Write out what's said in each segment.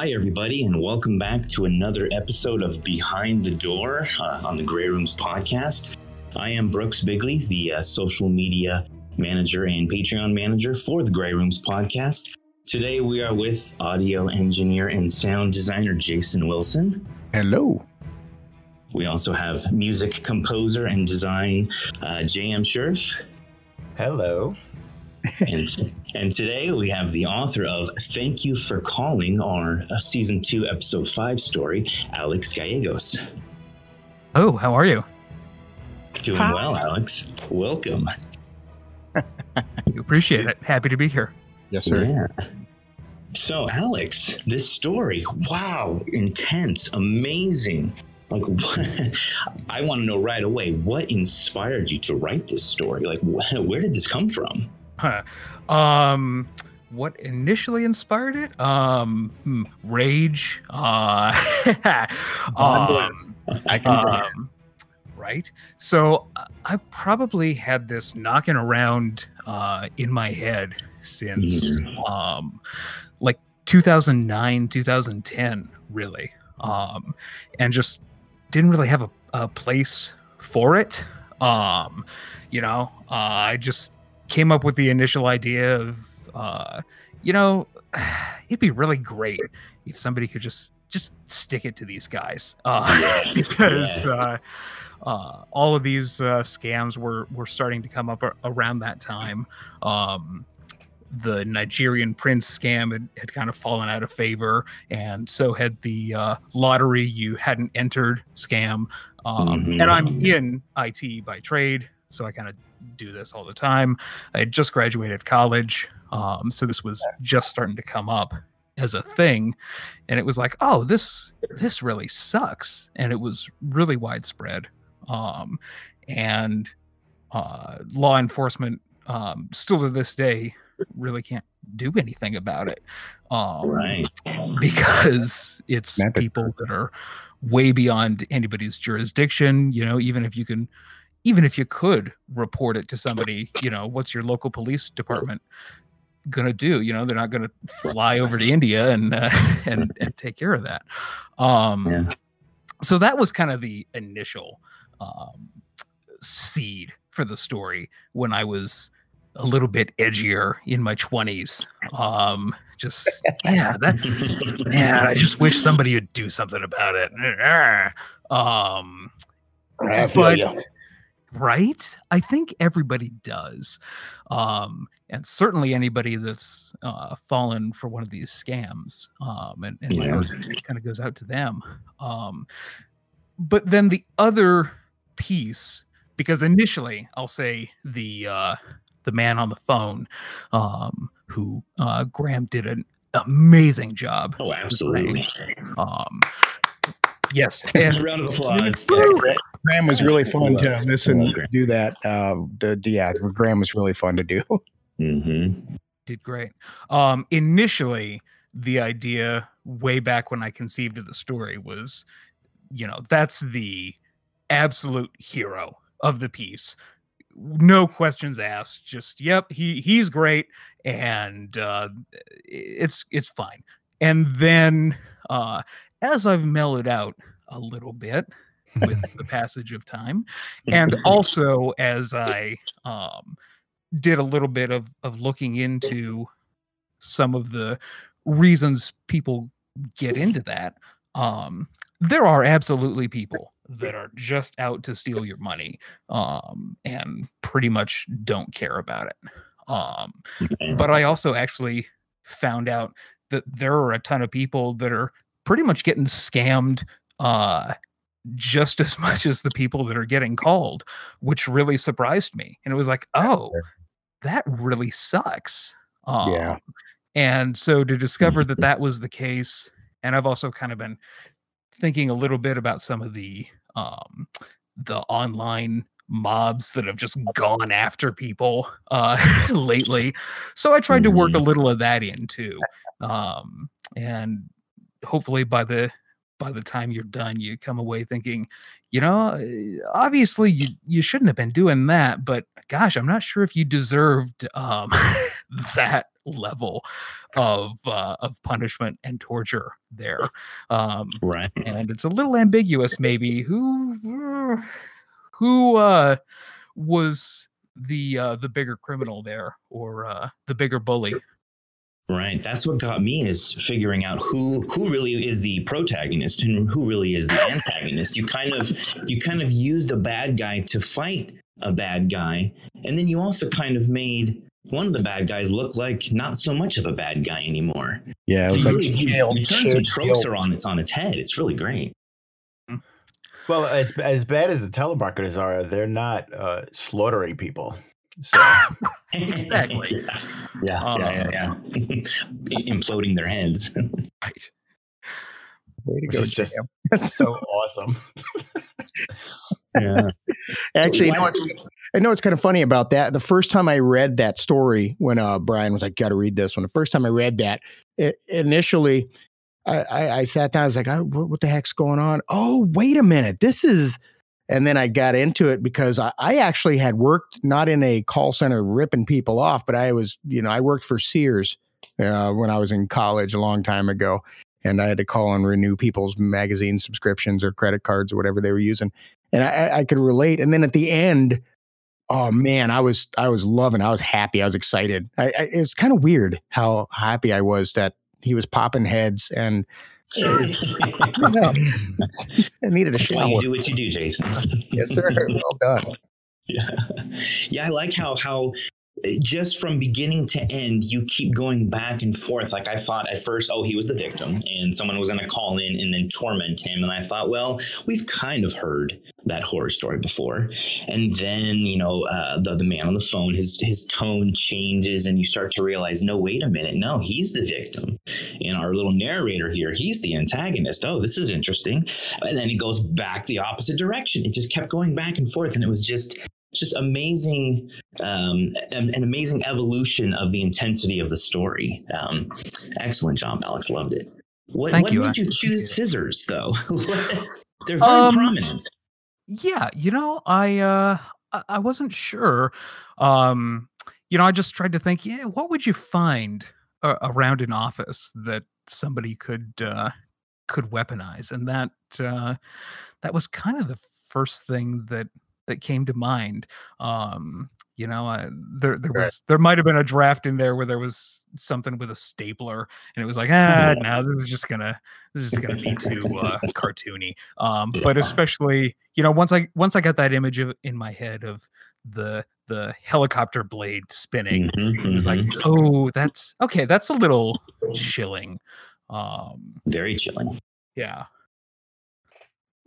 Hi, everybody, and welcome back to another episode of Behind the Door uh, on the Grey Rooms podcast. I am Brooks Bigley, the uh, social media manager and Patreon manager for the Grey Rooms podcast. Today, we are with audio engineer and sound designer Jason Wilson. Hello. We also have music composer and design uh, J.M. Scherf. Hello. And, and today we have the author of Thank You for Calling, our uh, season two, episode five story, Alex Gallegos. Oh, how are you? Doing Hi. well, Alex. Welcome. You appreciate it. Happy to be here. Yes, sir. Yeah. So, Alex, this story, wow, intense, amazing. Like, what, I want to know right away what inspired you to write this story? Like, wh- where did this come from? Um, what initially inspired it? Um, hmm, rage. Uh, um, I can. um, right. So uh, I probably had this knocking around uh, in my head since um, like 2009, 2010, really, um, and just didn't really have a, a place for it. Um, you know, uh, I just came up with the initial idea of, uh, you know, it'd be really great if somebody could just just stick it to these guys uh, Yes, because yes. uh, uh, all of these uh, scams were were starting to come up around that time. Um, the Nigerian prince scam had, had kind of fallen out of favor, and so had the uh, lottery you hadn't entered scam. Um, Mhm. And I'm in IT by trade, so I kind of do this all the time. I had just graduated college, um, so this was just starting to come up as a thing, and it was like, oh, this this really sucks, and it was really widespread. Um, and uh, law enforcement um, still to this day really can't do anything about it um, Right. because it's people that are way beyond anybody's jurisdiction you know even if you can even if you could report it to somebody you know what's your local police department gonna do? You know they're not gonna fly over to india and uh, and and take care of that. Um Yeah. so that was kind of the initial um seed for the story when i was a little bit edgier in my 20s um just yeah that yeah i just wish somebody would do something about it. Um I feel but-. Right i think everybody does um and certainly anybody that's uh fallen for one of these scams um and, and Yeah. heart kind of goes out to them um but then the other piece because initially i'll say the uh the man on the phone um who uh graham did an amazing job Oh, absolutely. um yes and Round of applause. Graham was really fun to listen love Graham. do that. Uh, the yeah, Graham was really fun to do. hmm did great. Um, initially, the idea way back when I conceived of the story was, you know, that's the absolute hero of the piece. No questions asked. Just yep, he he's great, and uh, it's it's fine. And then, uh, as I've mellowed out a little bit with the passage of time, and also as I um, did a little bit of of looking into some of the reasons people get into that um there are absolutely people that are just out to steal your money um and pretty much don't care about it. Um but i also actually found out that there are a ton of people that are pretty much getting scammed uh just as much as the people that are getting called which really surprised me and it was like oh that really sucks um, Yeah. and so to discover that that was the case and i've also kind of been thinking a little bit about some of the um, the online mobs that have just gone after people uh, lately. So I tried to work a Mhm. little of that in too, um, and hopefully by the by the time you're done, you come away thinking, you know, obviously you you shouldn't have been doing that, but gosh, I'm not sure if you deserved um, that level of uh, of punishment and torture there. Um, Right. and it's a little ambiguous maybe who who uh was the uh the bigger criminal there or uh the bigger bully Right. That's what got me is figuring out who who really is the protagonist and who really is the antagonist. You kind of you kind of used a bad guy to fight a bad guy, and then you also kind of made one of the bad guys look like not so much of a bad guy anymore. Yeah, it So was you, like really, you, shared- you turn some tropes are on its on its head. It's really great. Well, as as bad as the telemarketers are, they're not uh, slaughtering people. So Exactly. yeah. Yeah. yeah, yeah, yeah. Imploding their heads. right Way to which go, is just so awesome. yeah. Actually, you know Why- what's I know it's kind of funny about that. The first time I read that story, when uh, Brian was like, "Got to read this one," the first time I read that, it, initially, I, I, I sat down. I was like, what, "What the heck's going on?" Oh, wait a minute, this is. And then I got into it because I, I actually had worked not in a call center ripping people off, but I was, you know, I worked for Sears uh, when I was in college a long time ago, and I had to call and renew people's magazine subscriptions or credit cards or whatever they were using, and I, I could relate. And then at the end, oh man, I was I was loving. I was happy. I was excited. I, I, it's kind of weird how happy I was that he was popping heads, and I needed a why you do what you do, Jason. Yes, sir. Well done. Yeah. Yeah, I like how how just from beginning to end you keep going back and forth. Like I thought at first, oh, he was the victim and someone was going to call in and then torment him and I thought, well, we've kind of heard that horror story before. And then, you know, uh, the the man on the phone his his tone changes and you start to realize, no, wait a minute. No, he's the victim. And our little narrator here, he's the antagonist. Oh, this is interesting. And then it goes back the opposite direction. It just kept going back and forth and it was just just amazing um, an, an amazing evolution of the intensity of the story. Um, excellent job alex. Loved it. What, Thank what you, made you choose scissors though? They're very Um, prominent. yeah you know i uh I- i wasn't sure um you know i just tried to think yeah what would you find uh, around an office that somebody could uh could weaponize? And that uh that was kind of the first thing that that came to mind um you know I, there there Right. was there might have been a draft in there where there was something with a stapler and it was like ah no this is just gonna this is gonna be too uh, cartoony. Um but especially you know once i once i got that image of, in my head of the the helicopter blade spinning Mhm, it was like mhm. oh that's okay that's a little chilling. Um very chilling. Yeah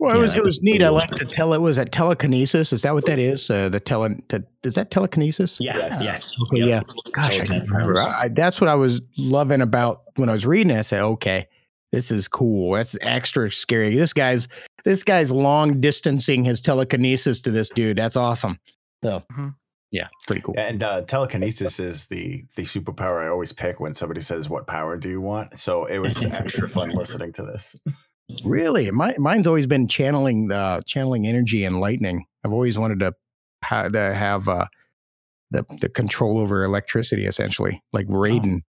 Well, it was it was was neat. I like to tell it was that telekinesis. Is that what that is? Uh, the tele, te, is that telekinesis? Yes. yes Okay, Yep. yeah. Gosh, I can't remember. I, that's what I was loving about when I was reading it. I said, okay, this is cool. That's extra scary. This guy's this guy's long distancing his telekinesis to this dude. That's awesome. So Mhm. yeah, pretty cool. And uh, telekinesis is the the superpower I always pick when somebody says, "What power do you want?" So it was extra fun listening to this. Really, my, mine's always been channeling the channeling energy and lightning. I've always wanted to ha- to have uh, the the control over electricity, essentially, like Raiden.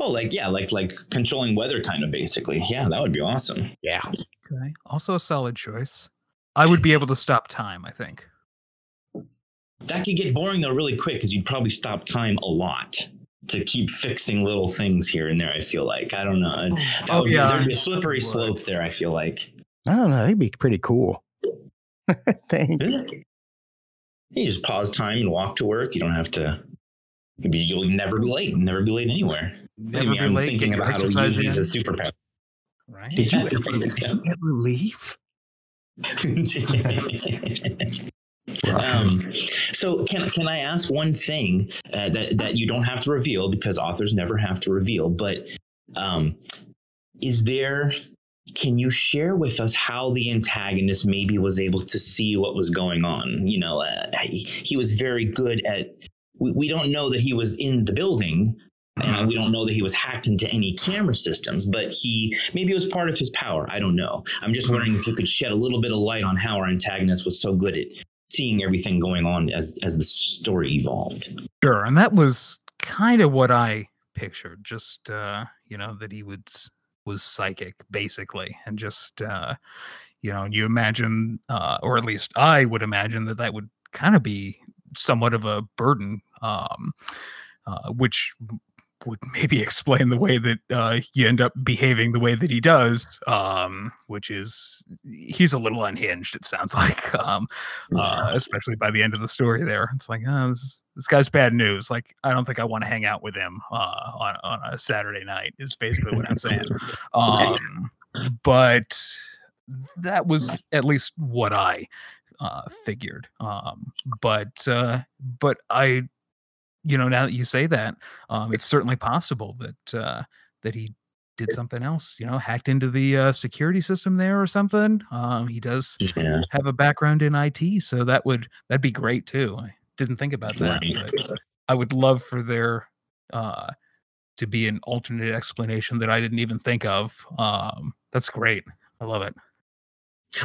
oh like yeah like like controlling weather kind of basically. Yeah that would be awesome. Yeah, okay. Also a solid choice. I would be able to stop time i think. That could get boring though really quick because you'd probably stop time a lot to keep fixing little things here and there. I feel like I don't know. Oh, that Oh, would be, yeah, there'd be a I'm slippery sure. slope there. I feel like. I don't know. That'd be pretty cool. Thank Really? You just pause time and walk to work. You don't have to. You'll, you'll never be late. Never be late anywhere. never Maybe be I'm late thinking about how to use exercise these as in, superpower. right Did you Yeah. ever leave? Um, so can can I ask one thing uh, that that you don't have to reveal because authors never have to reveal, but um, is there can you share with us how the antagonist maybe was able to see what was going on? You know, uh, he, he was very good at. We, we don't know that he was in the building, and we don't know that he was hacked into any camera systems, but he maybe it was part of his power. I don't know. I'm just wondering if you could shed a little bit of light on how our antagonist was so good at seeing everything going on as as the story evolved. Sure, and that was kind of what I pictured. Just uh, you know that he would was psychic basically, and just uh, you know, and you imagine, uh, or at least I would imagine that that would kind of be somewhat of a burden, um, uh, which would maybe explain the way that uh, you end up behaving the way that he does, um, which is he's a little unhinged. It sounds like, um, uh, especially by the end of the story. There, it's like oh, this, this guy's bad news. Like I don't think I want to hang out with him uh, on on a Saturday night. Is basically what I'm saying. Um, but that was at least what I uh, figured. Um, but uh, but I you know, now that you say that, um, it's certainly possible that uh, that he did something else. You know, hacked into the uh, security system there or something. Um, he does Yeah. have a background in IT, so that would that'd be great too. I didn't think about that. Right. I would love for there uh, to be an alternate explanation that I didn't even think of. Um, that's great. I love it.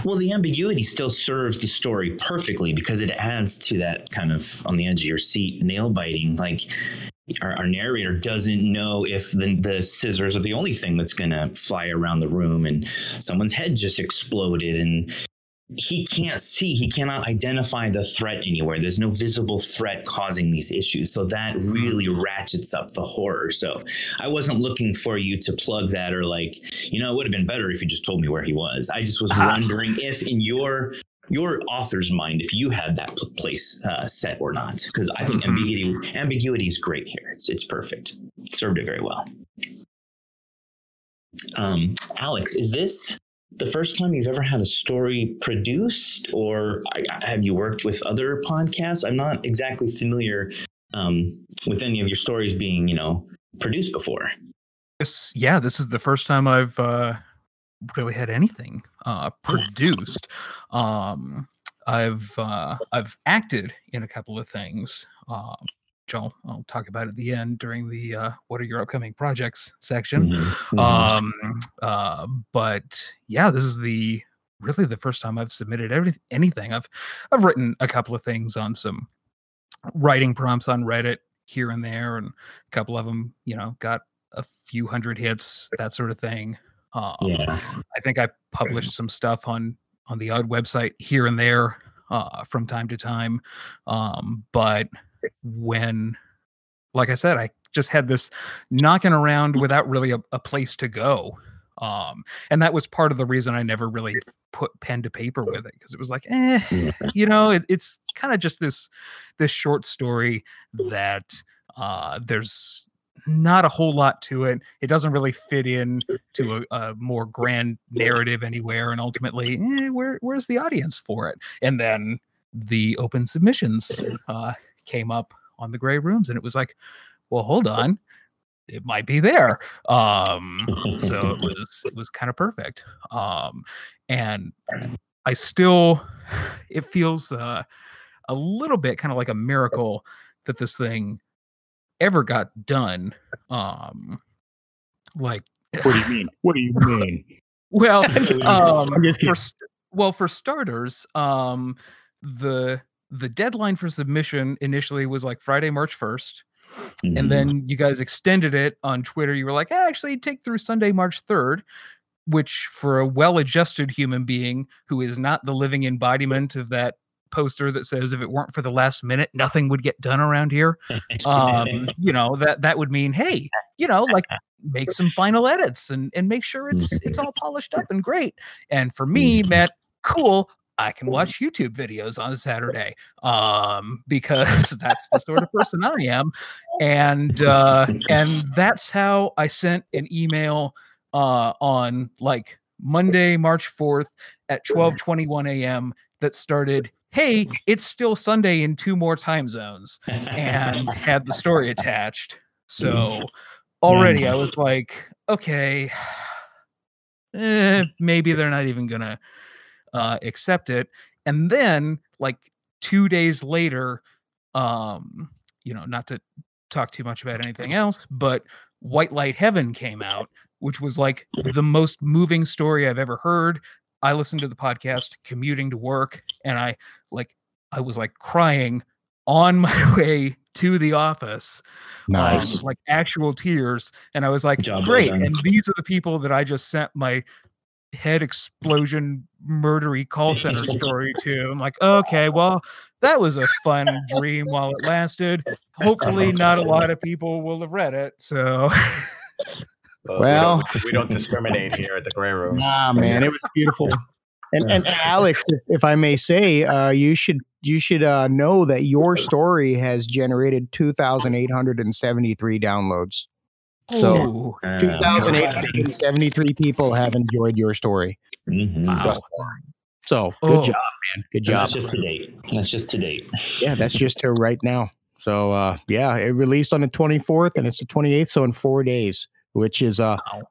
Well, the ambiguity still serves the story perfectly because it adds to that kind of on the edge of your seat, nail biting. Like our, our narrator doesn't know if the, the scissors are the only thing that's going to fly around the room and someone's head just exploded and he can't see, he cannot identify the threat anywhere. There's no visible threat causing these issues. So that really ratchets up the horror. So I wasn't looking for you to plug that or like, you know, it would have been better if you just told me where he was. I just was Ah. wondering if in your your author's mind if you had that pl- place uh, set or not because i think Mhm. ambiguity ambiguity is great here it's it's perfect served it very well um alex is this the first time you've ever had a story produced or have you worked with other podcasts i'm not exactly familiar um, with any of your stories being you know produced before This, yeah, this is the first time I've uh, really had anything uh, produced. Um, I've uh, I've acted in a couple of things, um, which I'll, I'll talk about at the end during the uh, "What are your upcoming projects?" section. Mhm. Um, uh, but yeah, this is the really the first time I've submitted every, anything. I've I've written a couple of things on some writing prompts on Reddit here and there, and a couple of them, you know, got a few hundred hits, that sort of thing. Um, yeah I think I published some stuff on on the odd website here and there uh, from time to time. Um, but when, like I said, I just had this knocking around without really a, a place to go. Um, and that was part of the reason I never really put pen to paper with it because it was like, eh, you know, it, it's kind of just this this short story that uh, there's not a whole lot to it. It doesn't really fit in to a, a more grand narrative anywhere, and ultimately, eh, where where's the audience for it? And then the open submissions uh, came up on the grey rooms, and it was like, well, hold on, it might be there. Um, so it was it was kind of perfect. Um, and I still, it feels uh, a little bit kind of like a miracle that this thing ever got done. Um, like, What do you mean? What do you mean? well, um, I'm just for well, for starters, um, the the deadline for submission initially was like Friday, March first, Mhm. and then you guys extended it on Twitter. You were like, "Eh, actually, take through Sunday, March third, which for a well-adjusted human being who is not the living embodiment of that poster that says if it weren't for the last minute nothing would get done around here um you know that that would mean hey you know like make some final edits and and make sure it's it's all polished up and great and for me meant cool I can watch YouTube videos on Saturday um, because that's the sort of person I am, and uh, and that's how I sent an email uh, on like Monday, March fourth at twelve twenty one a.m. that started. Hey, it's still Sunday in two more time zones, and had the story attached. So already I was like, okay, eh, maybe they're not even gonna uh, accept it. And then, like two days later, um, you know, not to talk too much about anything else, but White Light Heaven came out, which was like the most moving story I've ever heard. I listened to the podcast commuting to work, and I like I was like crying on my way to the office um, Nice. like actual tears and i was like Job great done. and these are the people that i just sent my head explosion murdery call center story too. i'm like okay well that was a fun dream while it lasted hopefully not a lot of people will have read it so Uh, Well- we don't, we don't discriminate here at the Grey Rooms. Nah, man, it was beautiful. And, and Alex, if, if I may say, uh, you should you should uh, know that your story has generated two thousand eight hundred and seventy three downloads. So Ooh, two thousand eight hundred and seventy three people have enjoyed your story. mhm. wow. thus far. So good Oh. job, man. Good job. That's just to date. That's just to date. Yeah, that's just to right now. So uh, yeah, it released on the twenty fourth, and it's the twenty eighth. So in four days, which is uh, Wow.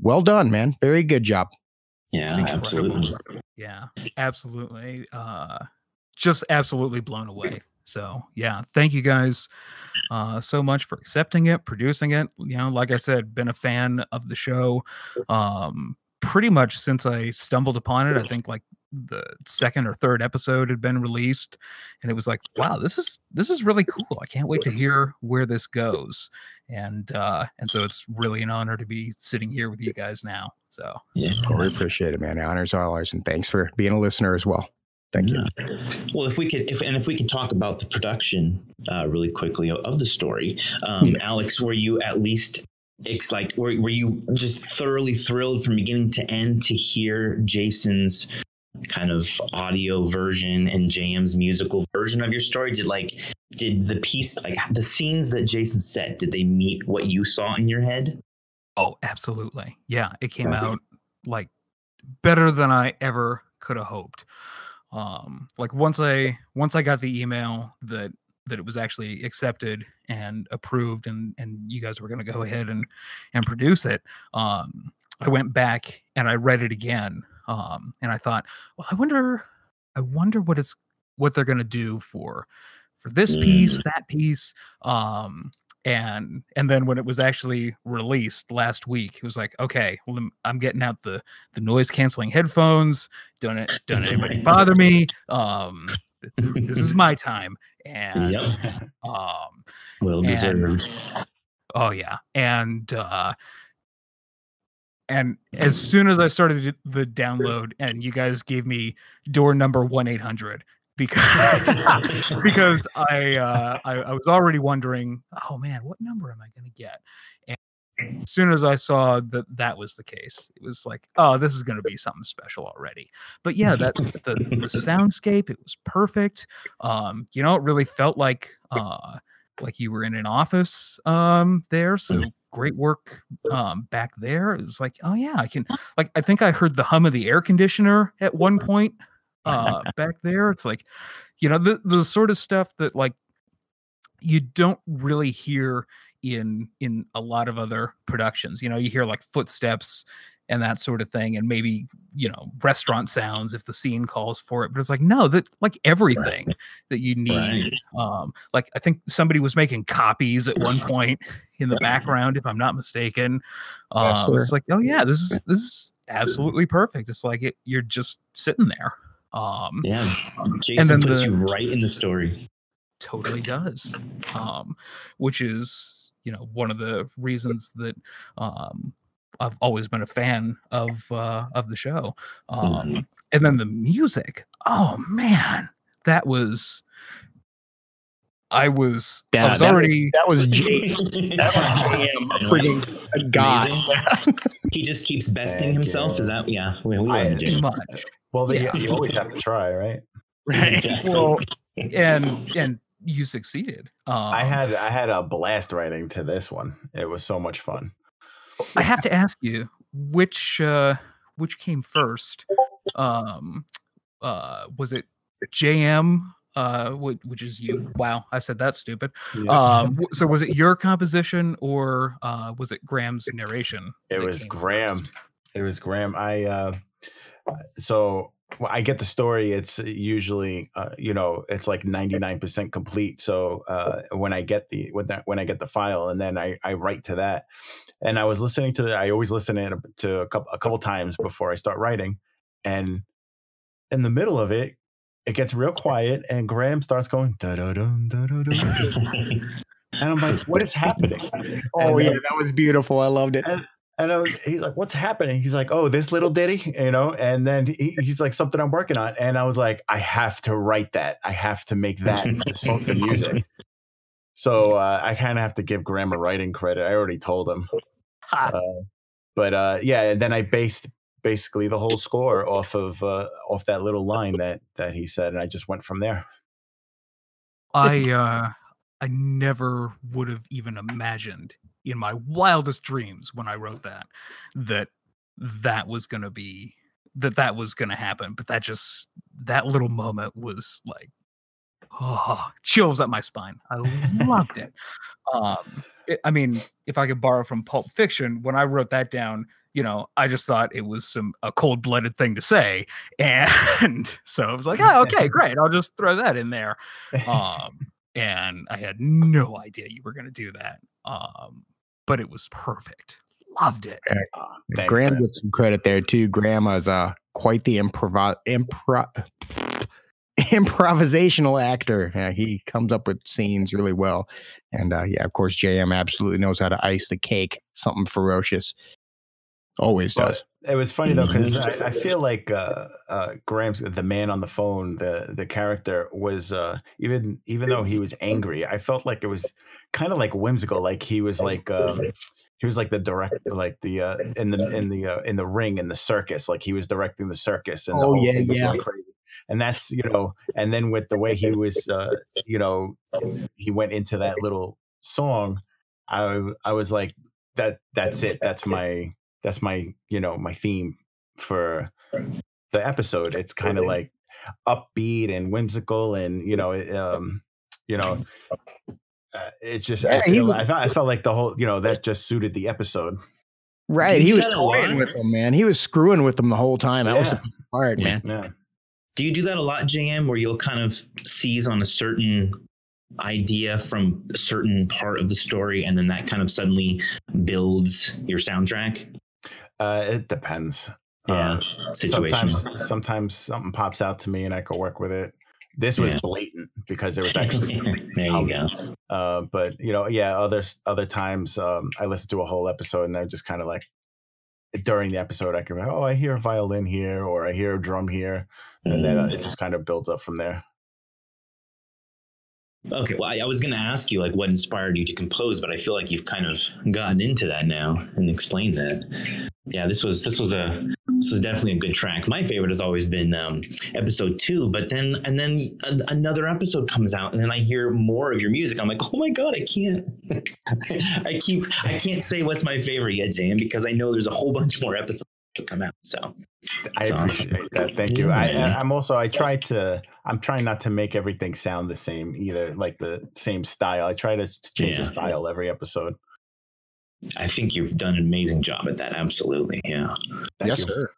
well done, man. Very good job. Yeah, It's absolutely. Yeah, absolutely. Uh, just absolutely blown away. So yeah, thank you guys uh, so much for accepting it, producing it. You know, like I said, been a fan of the show um, pretty much since I stumbled upon it. I think like the second or third episode had been released, and it was like, wow, this is this is really cool. I can't wait to hear where this goes. And uh, and so it's really an honor to be sitting here with you guys now. So Yeah. We appreciate it, man. The honors all ours, and thanks for being a listener as well. Thank you. Yeah. Well, if we could, if and if we could talk about the production uh, really quickly of the story, um, Yeah. Alex, were you at least it's like were, were you just thoroughly thrilled from beginning to end to hear Jason's kind of audio version and JM's musical version of your story? Did like did the piece like the scenes that Jason set did they meet what you saw in your head? Oh, absolutely. Yeah, it came Right. out like better than I ever could have hoped. Um, like once I once I got the email that that it was actually accepted and approved and and you guys were going to go ahead and and produce it, um, I went back and I read it again. Um, and I thought, well, I wonder, I wonder what it's what they're going to do for for this piece, that piece. Um, and and then when it was actually released last week it was like okay well, I'm- getting out the the noise canceling headphones. Don't it don't anybody bother me. Um th- th- this is my time. And Yep. um Well and- deserved. oh yeah. And uh and as soon as i started the download and you guys gave me door number 1-800 because because I, uh, I I was already wondering, oh man, what number am I going to get? And as soon as I saw that that was the case, it was like, oh, this is going to be something special already. But yeah, that the the soundscape, it was perfect. Um, you know, it really felt like uh like you were in an office um there. So great work um back there. It was like, oh yeah, I can like I think I heard the hum of the air conditioner at one point uh back there it's like you know the the sort of stuff that like you don't really hear in in a lot of other productions you know you hear like footsteps and that sort of thing and maybe you know restaurant sounds if the scene calls for it but it's like no that like everything that you need Right. um like i think somebody was making copies at one point in the background if i'm not mistaken um it's like oh yeah this is this is absolutely perfect it's like it you're just sitting there um Yeah. Jason puts the- you right in the story. totally does um which is you know one of the reasons that um i've always been a fan of uh of the show um Mhm. and then the music oh man that was i was i was that- already That was J. That was JM, a friggin' god. He just keeps besting Thank himself. you. Is that yeah? We, we I- love pretty much Well, they, Yeah. you always have to try, right? Exactly. well and and you succeeded um I had I had a blast writing to this one. It was so much fun. I have to ask you which uh which came first. Um uh was it JM uh which is you. Wow, I said that stupid. Um so was it your composition or uh was it Graham's narration? it was Graham. It was Graham. I uh, so I get the story. It's usually uh, you know it's like ninety nine percent complete. So uh, when I get the when that when I get the file and then I I write to that, and I was listening to the I always listen to, to a couple a couple times before I start writing, and in the middle of it, it gets real quiet and Graham starts going da da dum da da. And I'm like, what is happening? Oh And yeah, that was beautiful. I loved it. and, and I was, he's like, "What's happening?" He's like, "Oh, this little ditty, you know." And then he, he's like, "Something I'm working on." And I was like, "I have to write that. I have to make that the music." So uh, I kind of have to give Graham a writing credit. I already told him, uh, but uh, yeah. And then I based basically the whole score off of uh, off that little line that that he said, and I just went from there. I uh I never would have even imagined in my wildest dreams when I wrote that that that was going to be that that was going to happen but that just that little moment was like oh chills up my spine i loved it um it- i mean if i could borrow from pulp fiction when i wrote that down you know i just thought it was some a cold-blooded thing to say and so i was like oh okay great i'll just throw that in there um and i had no idea you were going to do that um but it was perfect loved it Uh, thanks, Graham man. gets some credit there too. Graham is uh, quite the improv impro- improvisational actor. Yeah, he comes up with scenes really well, and uh, yeah, of course, JM absolutely knows how to ice the cake. Something ferocious, always But does. It was funny though because Mhm. I, I feel like uh, uh, Graham's the man on the phone, the the character was uh, even even though he was angry, I felt like it was kind of like whimsical. Like he was like um, he was like the director, like the uh, in the in the uh, in the ring in the circus. Like he was directing the circus, and the Oh, whole yeah, yeah. crazy. And that's you know, and then with the way he was, uh, you know, he went into that little song. I I was like that. That's it. That's my that's my you know my theme for the episode it's kind of like upbeat and whimsical and you know um you know uh, it's just I, Yeah, he feel, was- I, felt, I felt like the whole you know that just suited the episode Right, you he was that a toying with them, man. He was screwing with them the whole time. That was the Yeah. best part, man. yeah Do you do that a lot, JM, where you'll kind of seize on a certain idea from a certain part of the story and then that kind of suddenly builds your soundtrack? Uh it depends Yeah. Uh, sometimes sometimes something pops out to me and i could work with it this was Yeah. blatant because there was actually there you go. uh, but you know, yeah, other other times um, I listen to a whole episode and they're just kind of like during the episode I can oh I hear a violin here or I hear a drum here, and then uh, it just kind of builds up from there. Okay, well, I, I was going to ask you like what inspired you to compose, but I feel like you've kind of gotten into that now and explained that. Yeah, this was this was a this was definitely a good track. My favorite has always been um, episode two, but then and then a, another episode comes out, and then I hear more of your music. I'm like, oh my god, I can't. I keep I can't say what's my favorite yet, JM, because I know there's a whole bunch more episodes to come out. So I awesome. appreciate that. Thank you. I, Yeah. I- I'm also I try to I'm trying not to make everything sound the same either, like the same style. I try to change the style every episode. I think you've done an amazing job at that. Absolutely, yeah, Thank yes, you. sir.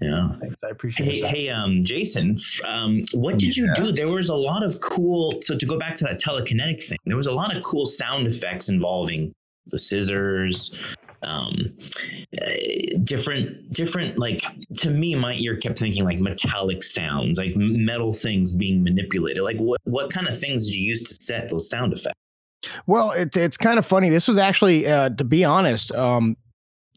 yeah. Thanks. I appreciate Hey, that. hey, um, Jason, um, what did you do? There was a lot of cool. So to go back to that telekinetic thing, there was a lot of cool sound effects involving the scissors, um, uh, different, different. Like to me, my ear kept thinking like metallic sounds, like metal things being manipulated. Like what, what kind of things did you use to set those sound effects? Well, it, it's kind of funny. This was actually, uh, to be honest, um,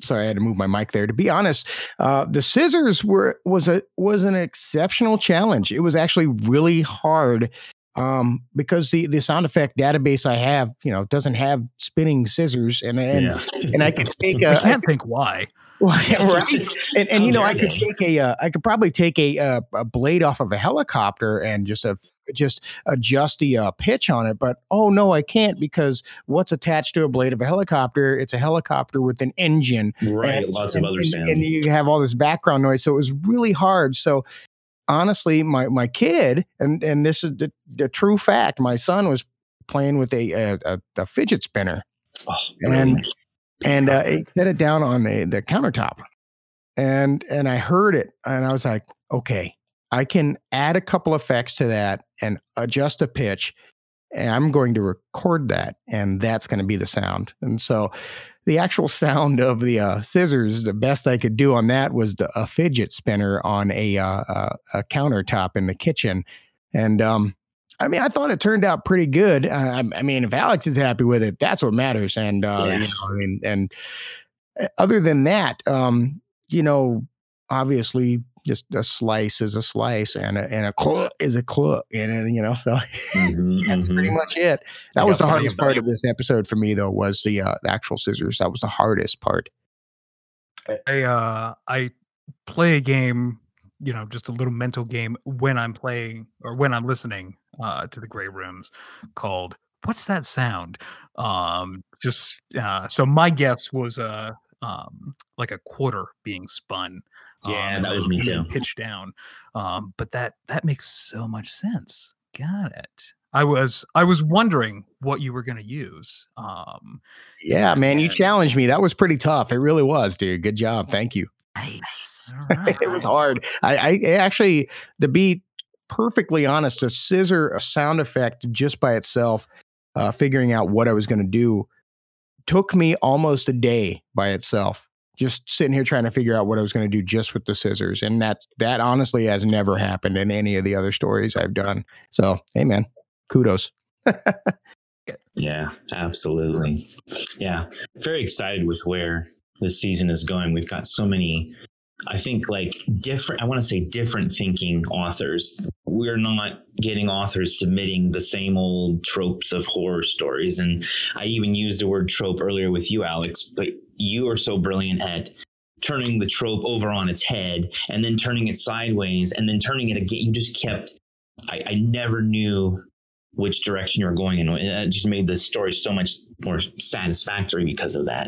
sorry, I had to move my mic there. To be honest, uh, the scissors were was a was an exceptional challenge. It was actually really hard um, because the the sound effect database I have, you know, doesn't have spinning scissors, and and and I could take i a can't think why right, and and you know, I could take a uh, I could probably take a uh, a blade off of a helicopter and just a just adjust the uh, pitch on it, but oh no, I can't because what's attached to a blade of a helicopter? It's a helicopter with an engine, right. and- Lots of other and, sounds. and you have all this background noise, so it was really hard. So honestly, my my kid, and and this is the, the true fact, my son was playing with a a, a, a fidget spinner Oh, and. And uh, he set it down on the, the countertop. and and I heard it, and I was like, okay, I can add a couple effects to that and adjust a pitch, and I'm going to record that, and that's going to be the sound. And so, the actual sound of the uh, scissors, the best I could do on that was the, a fidget spinner on a uh, a, a countertop in the kitchen, and um, I mean, I thought it turned out pretty good. Uh, I, I, mean, if Alex is happy with it, that's what matters. And uh, yeah. you know, I mean, and uh, other than that, um, you know, obviously, just a slice is a slice, and a and a claw is a claw, and you know, so mm-hmm, that's mm-hmm. pretty much it. That was the hardest part of this episode for me, though, was the, uh, the actual scissors. That was the hardest part. I uh, I play a game you know just a little mental game when i'm playing or when i'm listening uh, to the grey rooms called what's that sound um just uh so my guess was uh um like a quarter being spun yeah um, that was me too pitched down um but that that makes so much sense got it I was I was wondering what you were going to use. Um, yeah, man, you challenged me. That was pretty tough. It really was, dude. Good job. Thank you. Nice. Right. it was hard. I, I actually, to be perfectly honest, a scissor a sound effect just by itself, uh, figuring out what I was going to do, took me almost a day by itself. Just sitting here trying to figure out what I was going to do just with the scissors, and that that honestly has never happened in any of the other stories I've done. So, hey, man, kudos. yeah, absolutely. Yeah, very excited with where this season is going. We've got so many I think like different, I want to say different thinking authors. We're not getting authors submitting the same old tropes of horror stories. And I even used the word trope earlier with you, Alex, but you are so brilliant at turning the trope over on its head and then turning it sideways and then turning it again. You just kept, I, I never knew which direction you're going in. It just made the story so much more satisfactory because of that.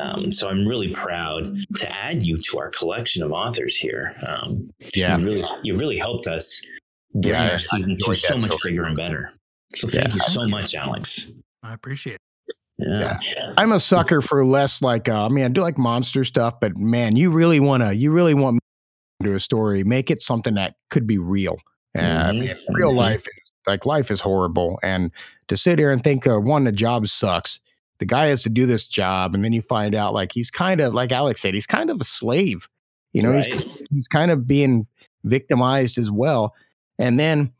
Um, so I'm really proud to add you to our collection of authors here. Um, yeah, you really, you really helped us bring yeah, our season two so much bigger and better. So thank yeah. you so much, Alex. I appreciate it. Yeah. yeah. I'm a sucker for less like uh, I mean I do like monster stuff, but man, you really wanna you really want to do a story, make it something that could be real. Uh, mm-hmm. I mean, real mm-hmm. life like life is horrible. And to sit here and think, uh, one, the job sucks. The guy has to do this job, and then you find out like he's kind of like Alex said, he's kind of a slave. You know, right. he's he's kind of being victimized as well. And then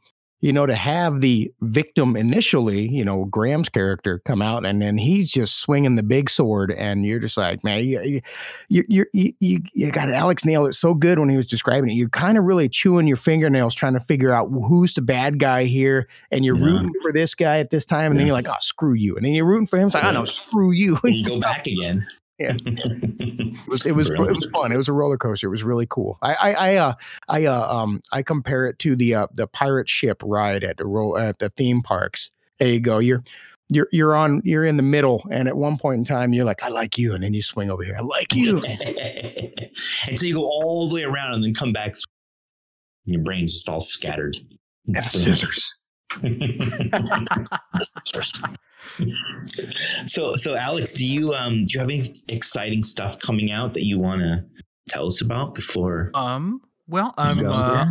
you know, to have the victim initially, you know, Graham's character come out and then he's just swinging the big sword, and you're just like, man, you you you you, you got Alex nailed it so good when he was describing it. You're kind of really chewing your fingernails trying to figure out who's the bad guy here, and you're yeah. rooting for this guy at this time, and yeah. then you're like, oh, screw you, and then you're rooting for him. It's like, yeah. oh no, screw you. And you go back again yeah. it was it was it was fun. It was a roller coaster. It was really cool. I I I uh, I uh, um I compare it to the uh, the pirate ship ride at the roll at the theme parks. There you go. You're you're you're on you're in the middle, and at one point in time you're like, I like you, and then you swing over here. I like you. and so you go all the way around and then come back. Your brain's just all scattered. And scissors. so so Alex, do you um do you have any exciting stuff coming out that you want to tell us about before? Um, well, I'm uh,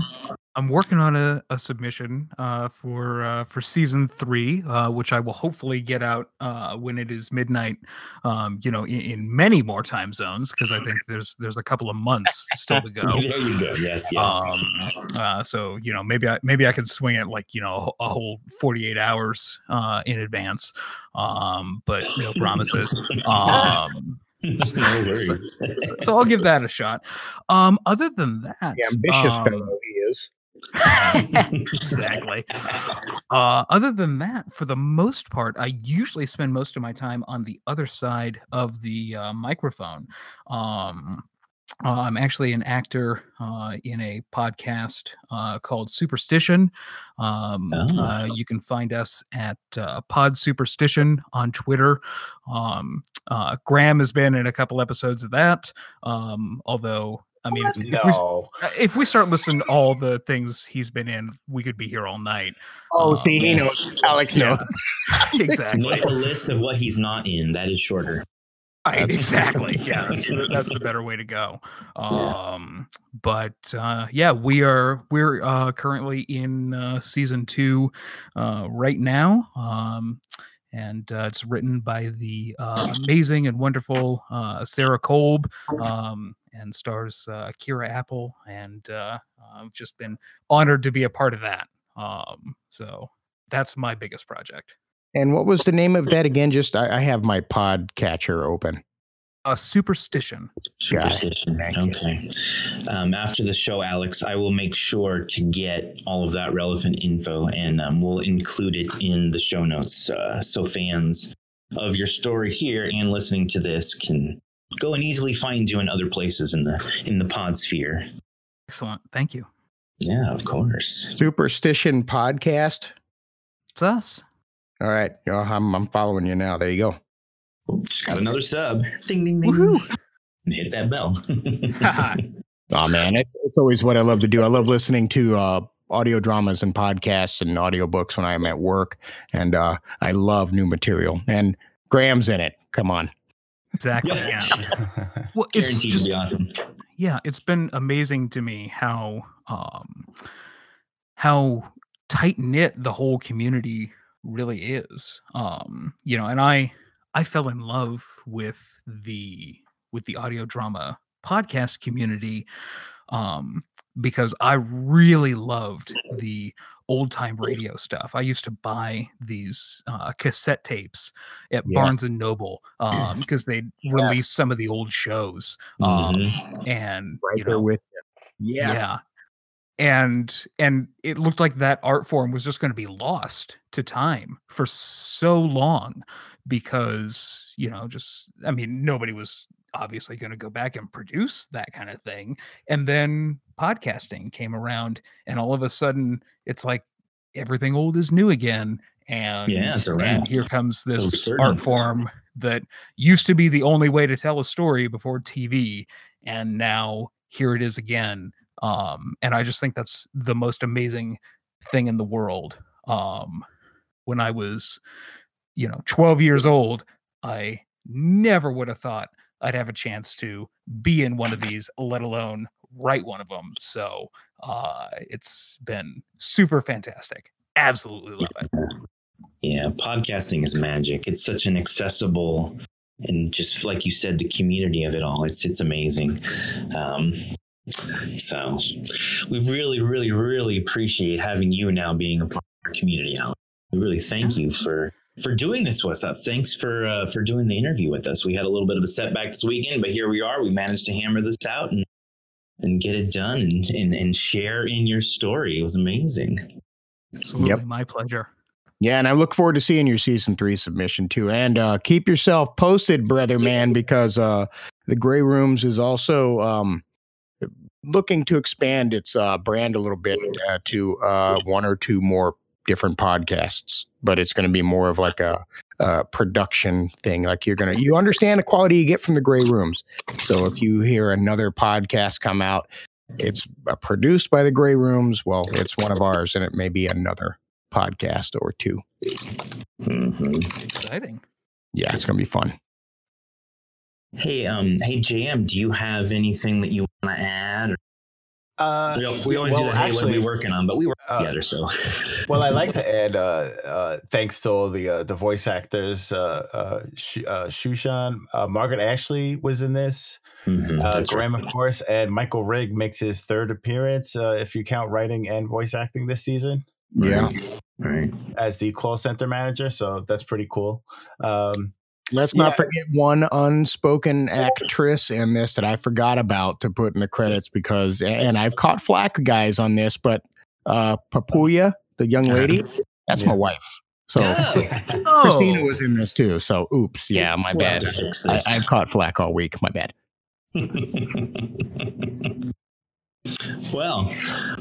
I'm working on a, a submission uh, for uh, for season three, uh, which I will hopefully get out uh, when it is midnight. Um, you know, in, in many more time zones because I think there's there's a couple of months still to go. there you go. Yes, yes. Um, uh, so you know, maybe I maybe I can swing it like you know a whole 48 hours uh, in advance. Um, but no promises. So, so, I'll give that a shot. Um, other than that, the ambitious um, fellow he is. exactly. Uh, other than that, for the most part, I usually spend most of my time on the other side of the uh, microphone. Um, uh, I'm actually an actor uh, in a podcast uh, called Superstition. Um, oh. you can find us at uh, Pod Superstition on Twitter. Um, uh, Graham has been in a couple episodes of that, um, although I mean, if, no. if, we, if, we, start listing all the things he's been in, we could be here all night. Oh, um, see, he knows. Alex knows. exactly. Make a list of what he's not in. That is shorter. Right, That's- exactly. Yeah, that's the, that's the better way to go. Um, but uh, yeah, we are we're uh, currently in uh, season two uh, right now, um, and uh, it's written by the uh, amazing and wonderful uh, Sarah Kolb, um, and stars uh, Kira Apple, and uh, I've just been honored to be a part of that. Um, so that's my biggest project. And what was the name of that again? Just I, I have my pod catcher open. A superstition. Superstition. Okay. Um, after the show, Alex, I will make sure to get all of that relevant info and um, we'll include it in the show notes uh, so fans of your story here and listening to this can go and easily find you in other places in the in the pod sphere. Excellent. Thank you. Yeah, of course. Superstition podcast. It's us. All right, I'm I'm following you now. There you go. Oop, Just got another sub. Ding ding ding. Woohoo. Hit that bell. Oh man, it's it's always what I love to do. I love listening to uh, audio dramas and podcasts and audiobooks when I'm at work, and uh, I love new material. And Graham's in it. Come on. Exactly. Yeah. Yeah. Well, it's Guaranteed just to be awesome. yeah, it's been amazing to me how um how tight knit the whole community really is. Um, you know, and I I fell in love with the with the audio drama podcast community um because I really loved the old time radio stuff. I used to buy these uh, cassette tapes at Yes. Barnes and Noble um, because they'd release some of the old shows. Um, Mhm. and Right you there with you. Yes. yeah and and it looked like that art form was just going to be lost to time for so long because you know just i mean nobody was obviously going to go back and produce that kind of thing. And then podcasting came around and all of a sudden it's like everything old is new again and, a and here comes this art form that used to be the only way to tell a story before tv and now here it is again um and i just think that's the most amazing thing in the world um when i was you know 12 years old i never would have thought i'd have a chance to be in one of these let alone write one of them so uh it's been super fantastic absolutely love it Yeah, podcasting is magic. It's such an accessible and just like you said, the community of it all. It's it's amazing. Um, so we really, really, really appreciate having you now being a part of our community, Alex. We really thank you for for doing this with us. Thanks for uh, for doing the interview with us. We had a little bit of a setback this weekend, but here we are. We managed to hammer this out and and get it done and and, and share in your story. It was amazing. absolutely my pleasure Yeah, and I look forward to seeing your season three submission too. And uh, keep yourself posted, brother man, because uh, the Grey Rooms is also um, looking to expand its uh, brand a little bit uh, to uh, one or two more different podcasts. But it's going to be more of like a, a production thing. Like you're gonna, you understand the quality you get from the Grey Rooms. So if you hear another podcast come out, it's uh, produced by the Grey Rooms. Well, it's one of ours, and it may be another podcast or two. Mhm. exciting Yeah, it's gonna be fun. Hey, um, hey, JM, do you have anything that you want to add? Uh, We, we always well, do that. Hey, what are we working on? But we work uh, together, so. Well, I like to add uh, uh, thanks to all the uh, the voice actors. Uh, uh, Sh- uh, Shushan, uh, Margaret Ashley was in this. Mhm, Uh, that's right. Graham, of course, and Michael Rigg makes his third appearance, uh, if you count writing and voice acting this season, Yeah. Right. as the call center manager. So that's pretty cool. Um, Let's Yeah. not forget one unspoken actress in this that I forgot about to put in the credits because, and I've caught flack guys on this, but uh, Papuya, the young lady, that's my wife. So oh Christina was in this too. So oops, yeah, my bad. I. I've caught flack all week. My bad. well,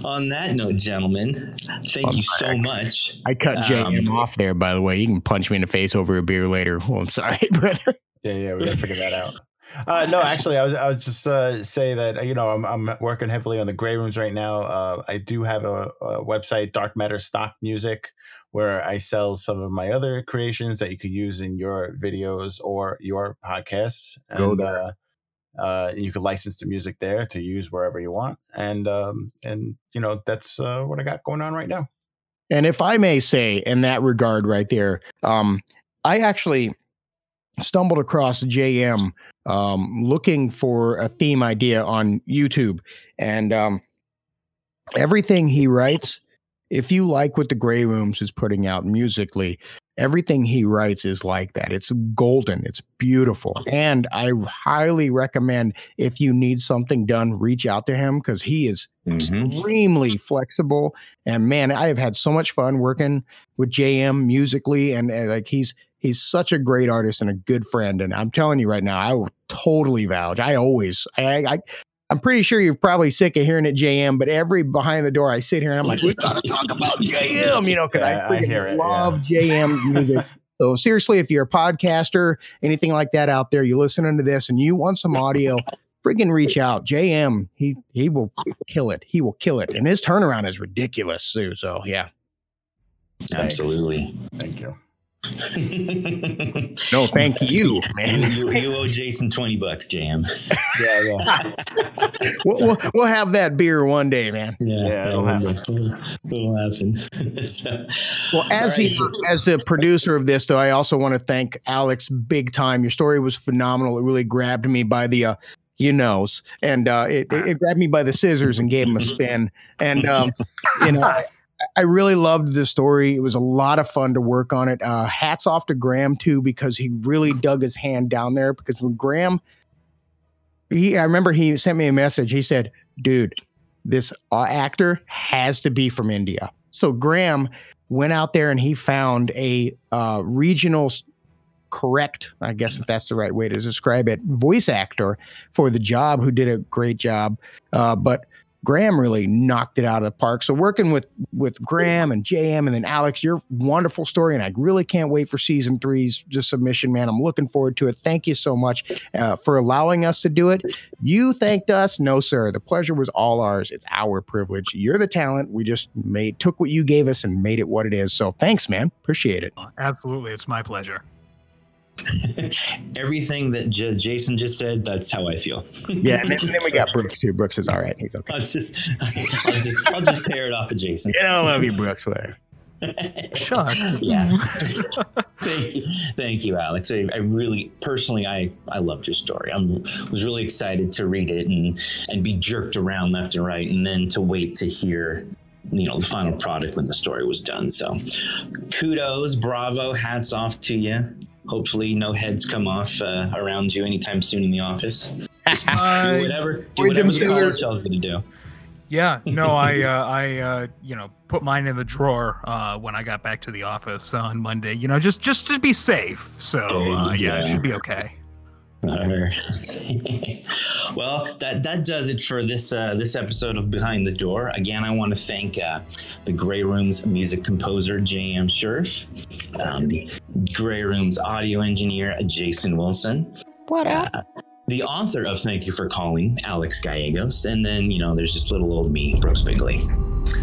on that note, gentlemen, thank I'm you so back. much. I cut JM Um, off there, by the way. You can punch me in the face over a beer later. Well, I'm sorry, brother. yeah, yeah, we gotta figure that out. Uh, no, actually, I was I was just uh, say that you know I'm I'm working heavily on the grey rooms right now. Uh, I do have a, a, website, Dark Matter Stock Music, where I sell some of my other creations that you could use in your videos or your podcasts. Go And, there. Uh, you can license the music there to use wherever you want, and um, and you know that's uh, what I got going on right now. And if I may say, in that regard, right there, um, I actually stumbled across JM um, looking for a theme idea on YouTube, and um, everything he writes. If you like what the Grey Rooms is putting out musically, everything he writes is like that. It's golden. It's beautiful, and I highly recommend if you need something done, reach out to him because he is Mhm. extremely flexible. And man, I have had so much fun working with JM musically, and, and, like he's he's such a great artist and a good friend. And I'm telling you right now, I will totally vouch. I always I. I I'm pretty sure you're probably sick of hearing it JM, but every behind the door I sit here and I'm like, we gotta talk about JM, you know, because Yeah, I I freaking hear it, love JM music. So seriously, if you're a podcaster, anything like that out there, you're listening to this and you want some audio, freaking reach out. JM, he he will kill it. He will kill it. And his turnaround is ridiculous too. So yeah. Absolutely. Thank you. You, No, thank you, man. you, you owe Jason 20 bucks, Jam. Yeah, yeah. We'll, we'll, we'll have that beer one day, man. Yeah, Yeah, it'll happen. It'll happen. so, Well, as All the as the producer of this, though, I also want to thank Alex big time. Your story was phenomenal. It really grabbed me by the uh, you knows, and uh, it, it it grabbed me by the scissors and gave him a spin. And um, you know, I, really loved the story. It was a lot of fun to work on it. Uh, hats off to Graham too, because he really dug his hand down there. Because when Graham, he, I remember he sent me a message. He said, "Dude, this uh, actor has to be from India." So Graham went out there and he found a uh, regional correct, I guess if that's the right way to describe it, voice actor for the job who did a great job. Uh, but Graham really knocked it out of the park. So working with with Graham and JM and then Alex, your wonderful story, and I really can't wait for season three's just submission, man. I'm looking forward to it. Thank you so much uh, for allowing us to do it. You thanked us, no sir. The pleasure was all ours. It's our privilege. You're the talent. We just made took what you gave us and made it what it is. So thanks, man. Appreciate it. Absolutely, it's my pleasure. Everything that J- Jason just said, that's how I feel. Yeah, and then, then we got Brooks too. Brooks is all right. He's okay. I'll just, I'll just, I'll just pair it off of Jason. You know, I love you, Brooks. Whatever. Shucks. Yeah. thank you, thank you, Alex. I, I really, personally, I, I loved your story. I was really excited to read it and and be jerked around left and right, and then to wait to hear, you know, the final product when the story was done. So, kudos, bravo, hats off to you. Hopefully, no heads come off uh, around you anytime soon in the office. Do whatever, do whatever the caller scissors. tells you to do. Yeah, no, I, uh, I, uh, you know, put mine in the drawer uh, when I got back to the office on Monday. You know, just, just to be safe. So, uh, yeah, it should be okay. Alright. well, that that does it for this uh, this episode of Behind the Door. Again, I want to thank uh, the Grey Room's music composer J.M. Scherf, um, the Grey Room's audio engineer Jason Wilson, What uh, the author of Thank You for Calling, Alex Gallegos, and then you know there's just little old me, Brooks Bigley.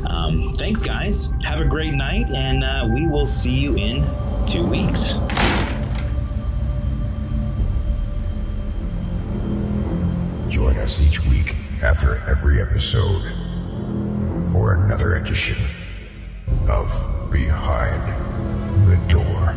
Um, thanks, guys. Have a great night, and uh, we will see you in two weeks. Each week after every episode for another edition of Behind the Door.